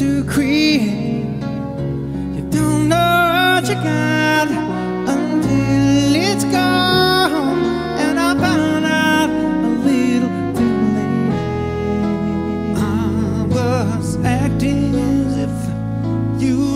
to create. You don't know what you got until it's gone, and I found out a little too late. I was acting as if you.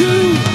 to